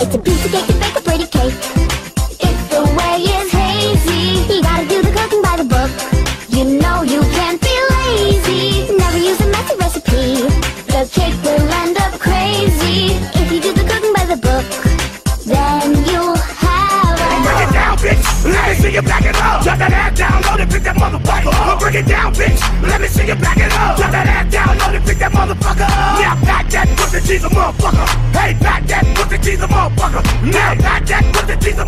It's a piece of cake to bake a pretty cake. If the way is hazy, you gotta do the cooking by the book. You know you can't be lazy. Never use a messy recipe. The cake will end up crazy if you do the cooking by the book. Then you'll have Break it a down, bitch. Let me see you back it up. Drop that ass down, load it, pick that motherfucker up. Break it down, bitch. Let me see you back it up. Drop that ass down, load it, pick that motherfucker up. Now back that pussy, she's a motherfucker. Hey, back that a motherfucker. Now back that pussy, she's a